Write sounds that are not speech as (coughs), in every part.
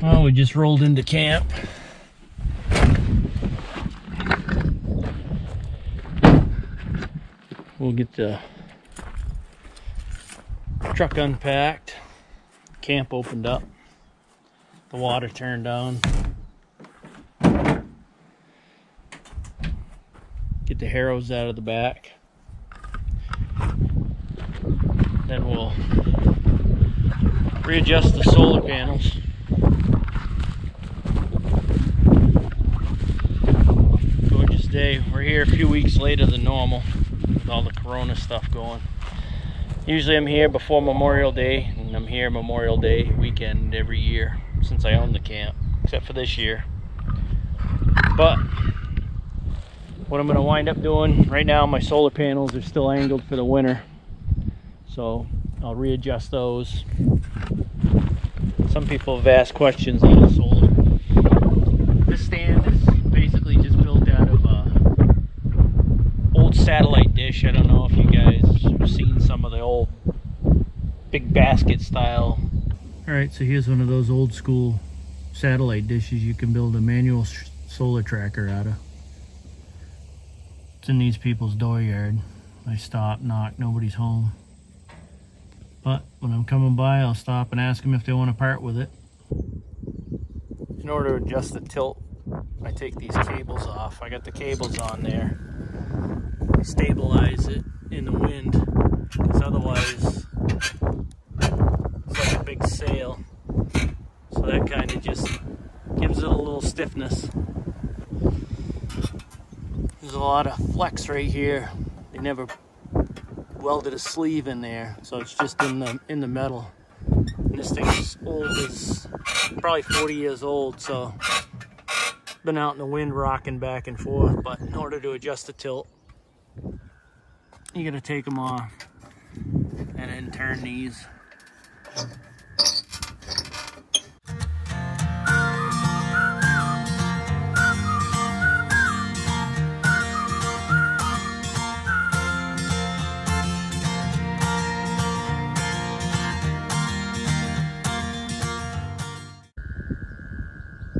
Well, we just rolled into camp. We'll get the truck unpacked. Camp opened up. The water turned on. Get the harrows out of the back. Then we'll readjust the solar panels. We're here a few weeks later than normal with all the corona stuff going. Usually I'm here before Memorial Day and I'm here Memorial Day weekend every year since I own the camp, except for this year. But what I'm gonna wind up doing right now, my solar panels are still angled for the winter. So I'll readjust those. Some people have asked questions on the solar. This stand is basically just built out of a old satellite dish. I don't know if you seen some of the old big basket style. All right, so here's one of those old school satellite dishes you can build a manual solar tracker out of. It's in these people's dooryard. I stop, knock, nobody's home. But when I'm coming by, I'll stop and ask them if they want to part with it. In order to adjust the tilt, I take these cables off. I got the cables on there. I stabilize it in the wind, because otherwise it's like a big sail. So that kind of just gives it a little stiffness. There's a lot of flex right here. They never welded a sleeve in there, so it's just in the in the metal. And this thing is old, is probably 40 years old, so been out in the wind rocking back and forth. But in order to adjust the tilt, you gotta take them off and then turn these.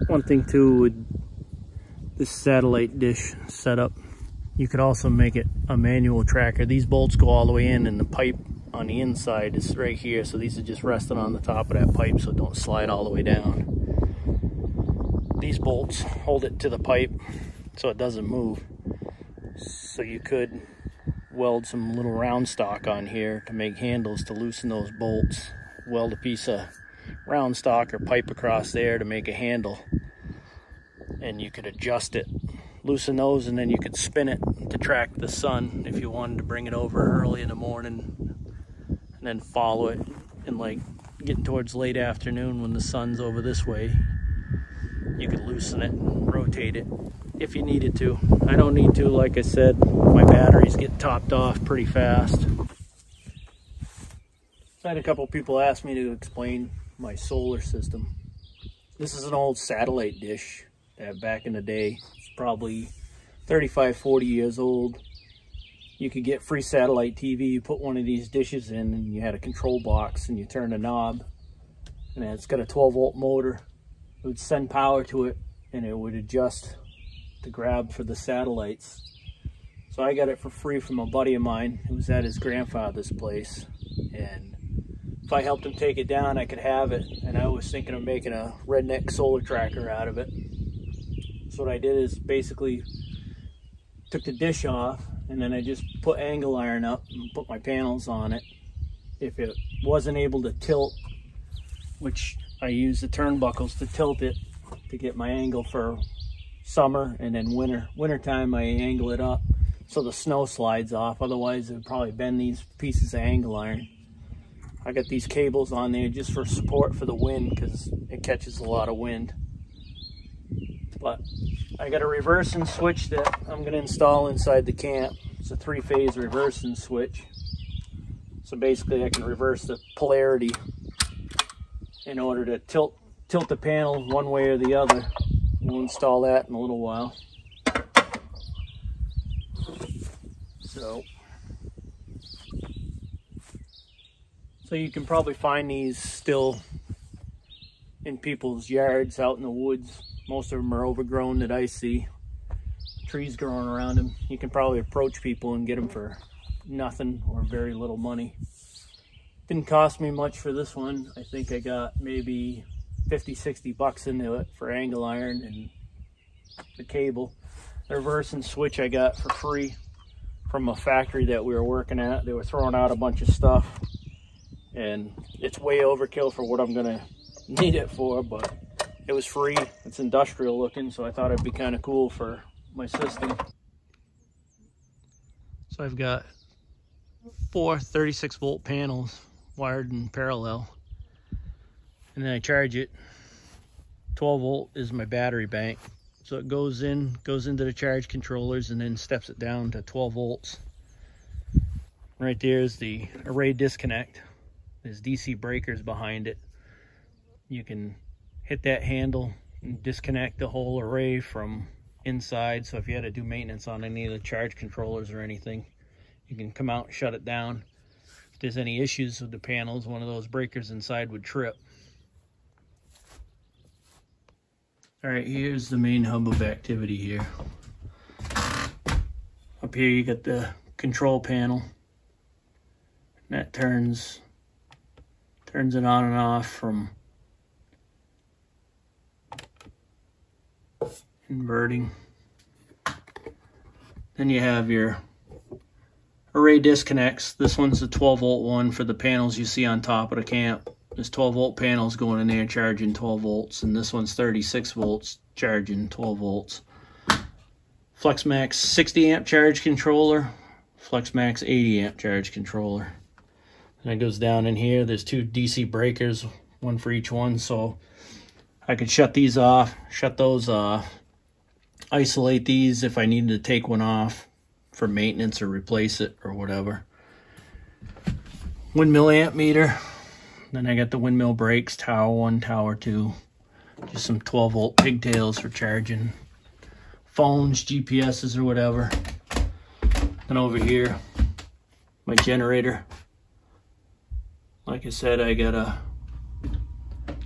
One thing too with this satellite dish setup, you could also make it a manual tracker. These bolts go all the way in and the pipe on the inside is right here. So these are just resting on the top of that pipe so don't slide all the way down. These bolts hold it to the pipe so it doesn't move. So you could weld some little round stock on here to make handles to loosen those bolts. Weld a piece of round stock or pipe across there to make a handle and you could adjust it loosen those and then you could spin it to track the sun if you wanted to bring it over early in the morning and then follow it and like getting towards late afternoon when the sun's over this way. You could loosen it and rotate it if you needed to. I don't need to like I said my batteries get topped off pretty fast. I had a couple people ask me to explain my solar system. This is an old satellite dish that back in the day. Probably 35, 40 years old. You could get free satellite TV. You put one of these dishes in and you had a control box and you turn a knob and it's got a 12 volt motor. It would send power to it and it would adjust the grab for the satellites. So I got it for free from a buddy of mine who was at his grandfather's place. And if I helped him take it down, I could have it. And I was thinking of making a redneck solar tracker out of it. So what I did is basically took the dish off and then I just put angle iron up and put my panels on it. If it wasn't able to tilt, which I use the turnbuckles to tilt it to get my angle for summer and then winter. Wintertime I angle it up so the snow slides off. Otherwise it would probably bend these pieces of angle iron. I got these cables on there just for support for the wind because it catches a lot of wind. But I got a reversing switch that I'm going to install inside the camp. It's a three-phase reversing switch. So basically I can reverse the polarity in order to tilt tilt the panel one way or the other. We'll install that in a little while. So, so you can probably find these still in people's yards out in the woods. Most of them are overgrown that I see. Trees growing around them. You can probably approach people and get them for nothing or very little money. Didn't cost me much for this one. I think I got maybe 50, 60 bucks into it for angle iron and the cable. The reverse and switch I got for free from a factory that we were working at. They were throwing out a bunch of stuff and it's way overkill for what I'm gonna (laughs) need it for, but it was free. It's industrial looking, so I thought it'd be kind of cool for my system. So I've got four 36 volt panels wired in parallel. And then I charge it. 12 volt is my battery bank. So it goes in, goes into the charge controllers and then steps it down to 12 volts. Right there is the array disconnect. There's DC breakers behind it. You can hit that handle and disconnect the whole array from inside. So if you had to do maintenance on any of the charge controllers or anything, you can come out and shut it down. If there's any issues with the panels, one of those breakers inside would trip. All right, here's the main hub of activity here. Up here you got the control panel. That turns turns it on and off from inverting. Then you have your array disconnects. This one's the 12 volt one for the panels you see on top of the camp. This 12 volt panels going in there charging 12 volts, and this one's 36 volts charging 12 volts. FlexMax 60 amp charge controller, FlexMax 80 amp charge controller. And it goes down in here. There's two DC breakers, one for each one, so I could shut these off, shut those off, isolate these if I needed to take one off for maintenance or replace it or whatever. Windmill amp meter. Then I got the windmill brakes, tower one, tower two. Just some 12 volt pigtails for charging phones, GPSs or whatever. Then over here, my generator. Like I said, I got a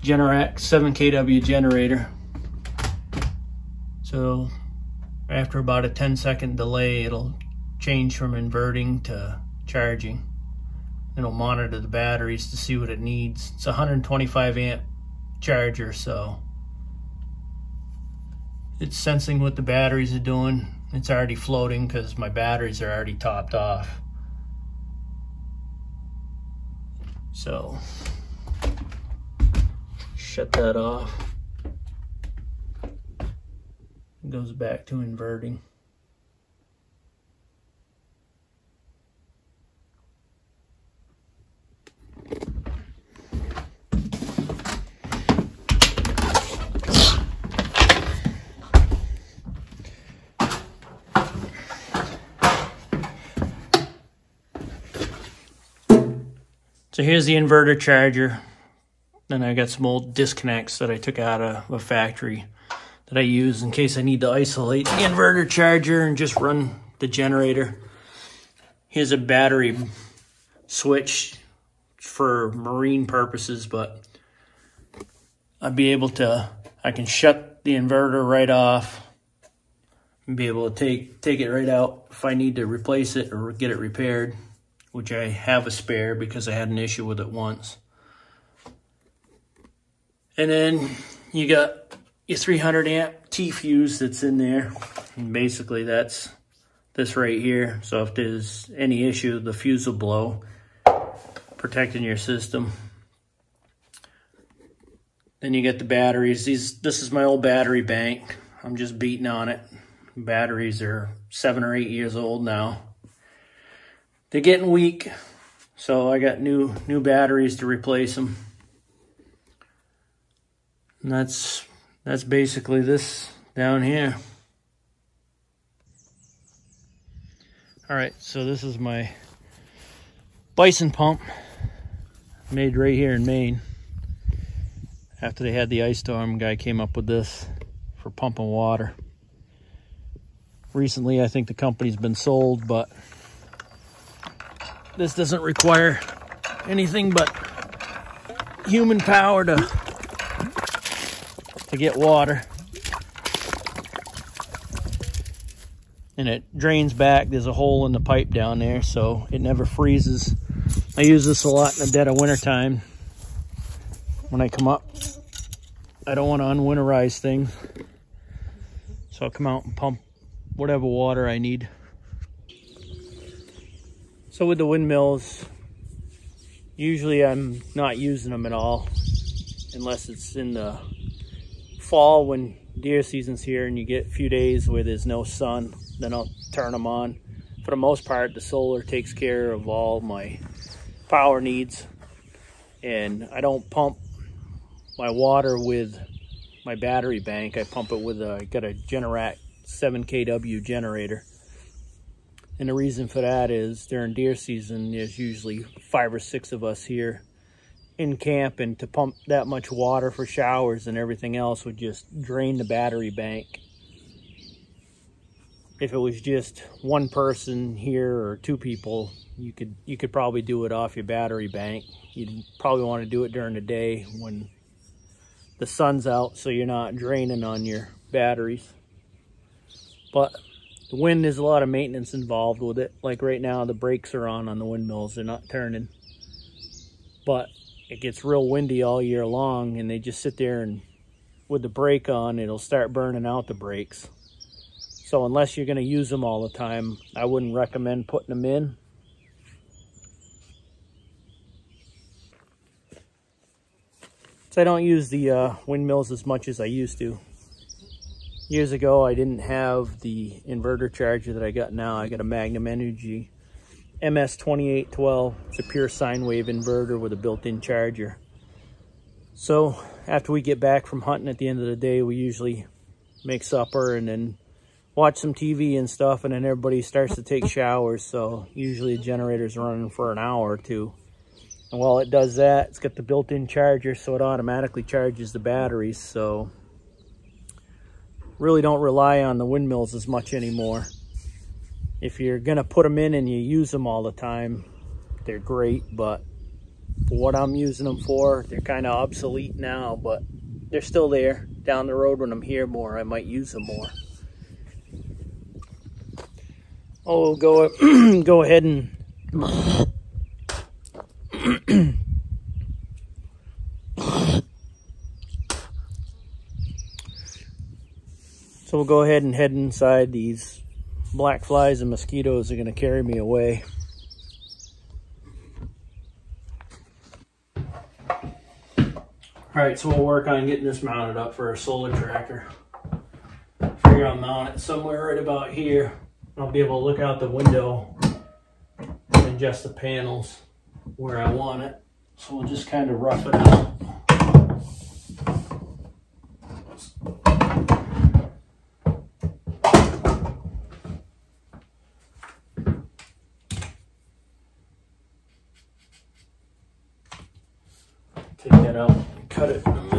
Generac 7 kW generator so after about a 10 second delay, it'll change from inverting to charging. It'll monitor the batteries to see what it needs. It's a 125 amp charger, so it's sensing what the batteries are doing. It's already floating because my batteries are already topped off. So, shut that off goes back to inverting. So here's the inverter charger. Then I got some old disconnects that I took out of a factory that I use in case I need to isolate the inverter charger and just run the generator. Here's a battery switch for marine purposes, but I'd be able to, I can shut the inverter right off and be able to take, take it right out if I need to replace it or get it repaired, which I have a spare because I had an issue with it once. And then you got your 300 amp T-fuse that's in there. And basically that's this right here. So if there's any issue, the fuse will blow, protecting your system. Then you get the batteries. These, This is my old battery bank. I'm just beating on it. Batteries are seven or eight years old now. They're getting weak, so I got new new batteries to replace them. And that's that's basically this down here. All right, so this is my bison pump made right here in Maine. After they had the ice storm, guy came up with this for pumping water. Recently, I think the company's been sold, but this doesn't require anything but human power to to get water. And it drains back. There's a hole in the pipe down there, so it never freezes. I use this a lot in the dead of winter time. When I come up, I don't want to unwinterize things. So I'll come out and pump whatever water I need. So with the windmills, usually I'm not using them at all unless it's in the fall when deer season's here and you get a few days where there's no sun, then I'll turn them on. For the most part, the solar takes care of all my power needs and I don't pump my water with my battery bank. I pump it with a, I got a Generac 7 kW generator. And the reason for that is during deer season, there's usually five or six of us here in camp and to pump that much water for showers and everything else would just drain the battery bank. If it was just one person here or two people, you could you could probably do it off your battery bank. You'd probably want to do it during the day when the sun's out so you're not draining on your batteries. But the wind is a lot of maintenance involved with it. Like right now, the brakes are on on the windmills. They're not turning. But it gets real windy all year long and they just sit there and with the brake on, it'll start burning out the brakes. So unless you're going to use them all the time, I wouldn't recommend putting them in. So I don't use the uh, windmills as much as I used to. Years ago, I didn't have the inverter charger that I got now. I got a Magnum Energy MS2812. It's a pure sine wave inverter with a built-in charger. So after we get back from hunting at the end of the day, we usually make supper and then watch some TV and stuff, and then everybody starts to take showers. So usually the generator's running for an hour or two. And while it does that, it's got the built-in charger, so it automatically charges the batteries. So really don't rely on the windmills as much anymore. If you're gonna put them in and you use them all the time, they're great, but for what I'm using them for, they're kind of obsolete now, but they're still there. Down the road when I'm here more, I might use them more. Oh, go (clears throat) go ahead and (coughs) so we'll go ahead and head inside. These black flies and mosquitoes are going to carry me away. All right, so we'll work on getting this mounted up for a solar tracker. Figure I'll mount it somewhere right about here. I'll be able to look out the window and adjust the panels where I want it. So we'll just kind of rough it out. Out and um, cut it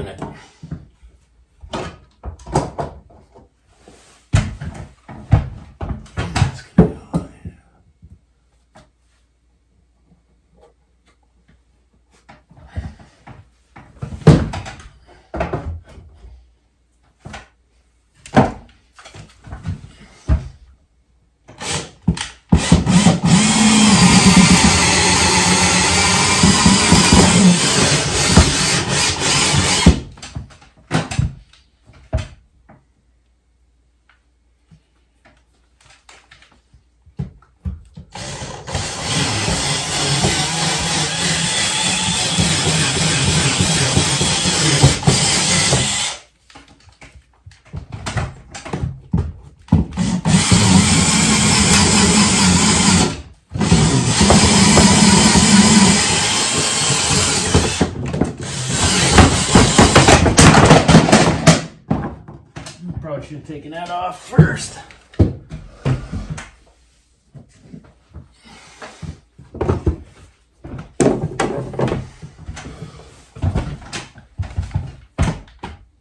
taken that off first.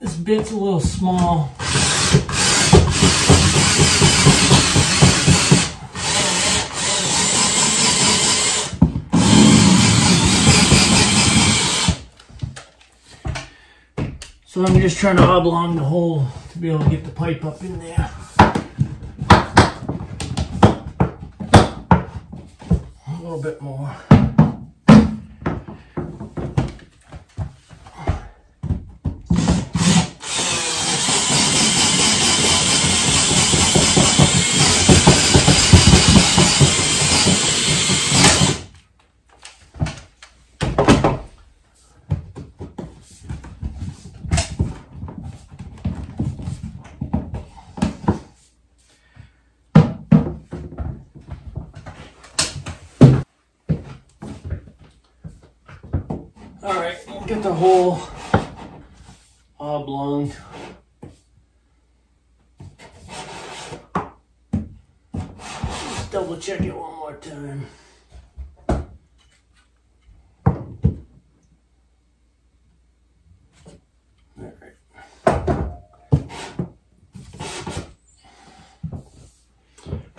This bit's a little small. So I'm just trying to oblong the hole to be able to get the pipe up in there. A little bit more. Double check it one more time. Right.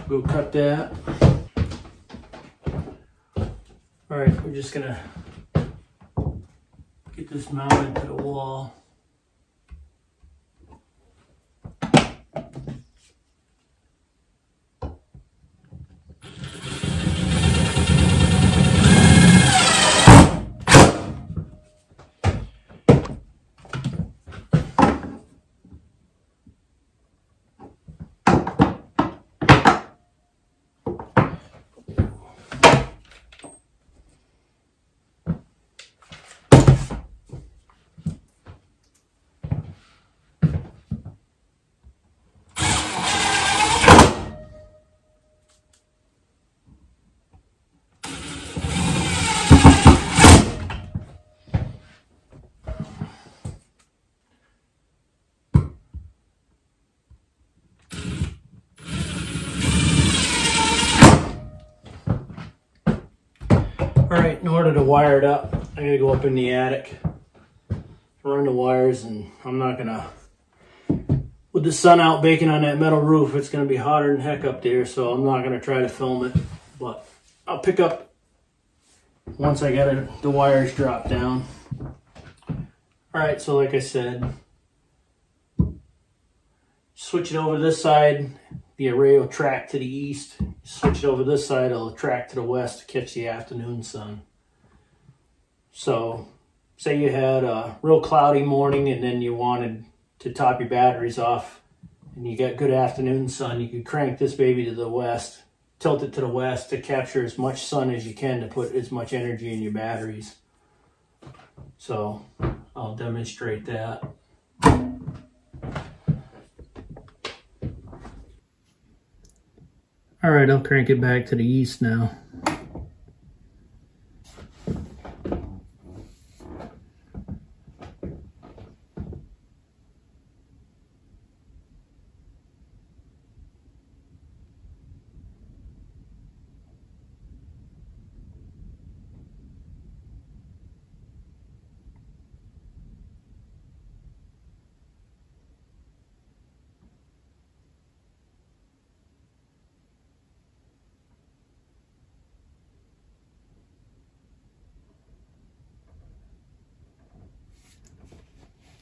Go cut that. All right, we're just gonna get this mounted to the wall. In order to wire it up, I gotta go up in the attic, run the wires, and I'm not gonna, with the sun out baking on that metal roof, it's gonna be hotter than heck up there, so I'm not gonna try to film it, but I'll pick up once I get it, the wires dropped down. All right, so like I said, switch it over this side, the array will track to the east. Switch it over this side, it'll track to the west to catch the afternoon sun. So, say you had a real cloudy morning and then you wanted to top your batteries off and you got good afternoon sun, you could crank this baby to the west, tilt it to the west to capture as much sun as you can to put as much energy in your batteries. So, I'll demonstrate that. All right, I'll crank it back to the east now.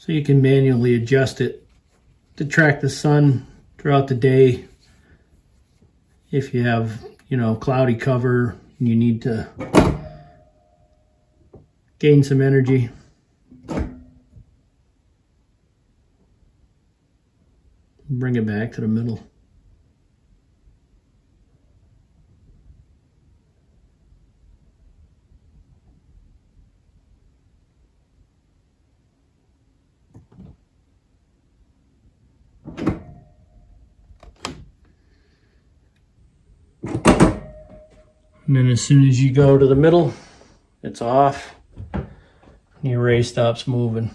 So you can manually adjust it to track the sun throughout the day. If you have, you know, cloudy cover and you need to gain some energy. Bring it back to the middle. And then as soon as you go to the middle, it's off. And your array stops moving.